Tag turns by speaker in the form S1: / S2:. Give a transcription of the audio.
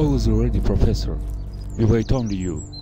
S1: I was already professor. We wait only you.